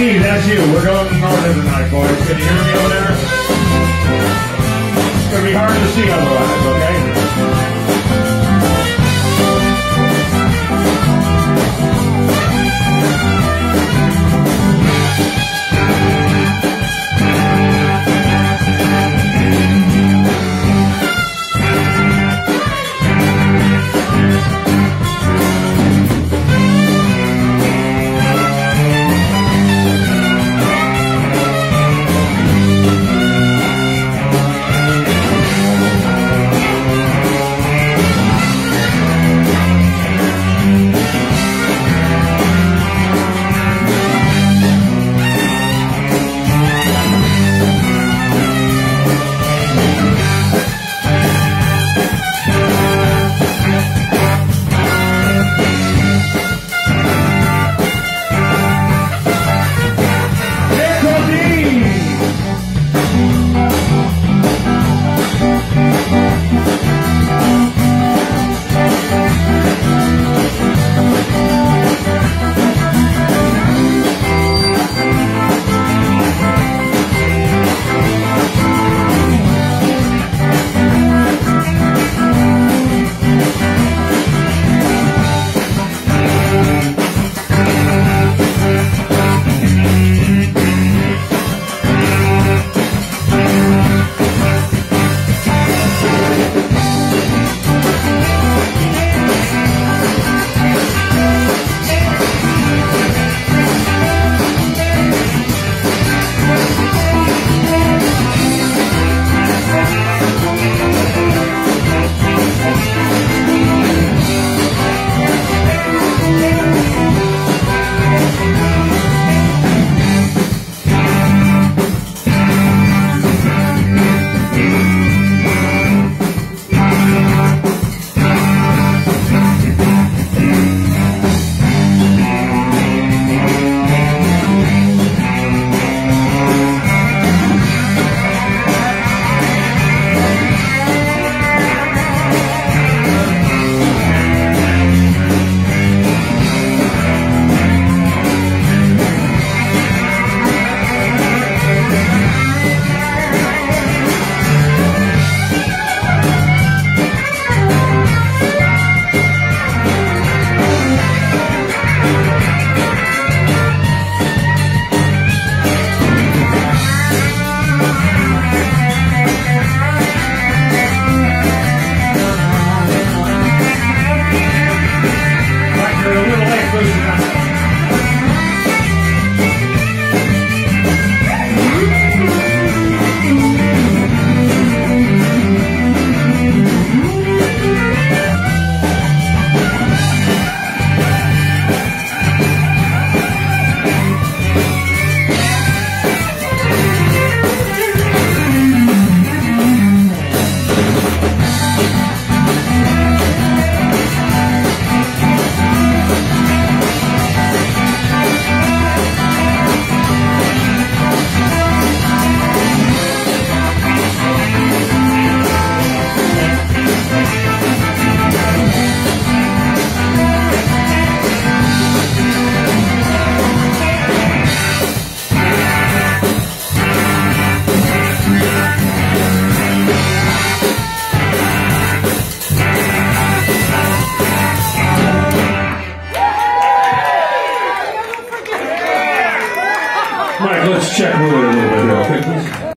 SU. We're going north tonight, boys. Can you hear me over there? It's going to be hard to see otherwise, okay? 尺度的那，对？